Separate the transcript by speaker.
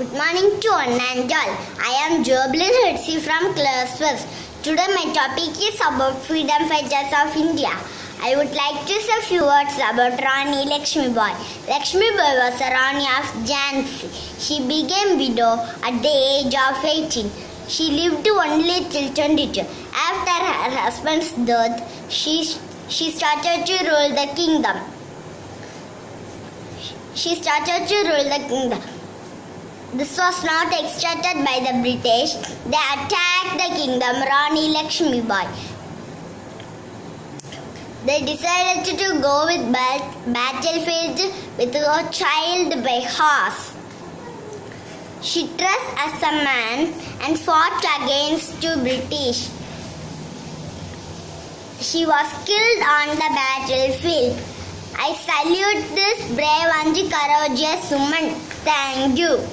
Speaker 1: Good morning to one and all. I am Jobiline Hertzy from class first. Today my topic is about freedom fighters of India. I would like to say a few words about Rani Lakshmi Bai. Lakshmi Bai was a Rani of Jhansi. She became widow at the age of 18. She lived only till 22. After her husband's death, she, she started to rule the kingdom. She started to rule the kingdom. This was not extracted by the British. They attacked the kingdom Rani Lakshmi Bai. They decided to go with bat- battlefield with a child by horse. She dressed as a man and fought against the British. She was killed on the battlefield. I salute this brave and courageous woman. Thank you.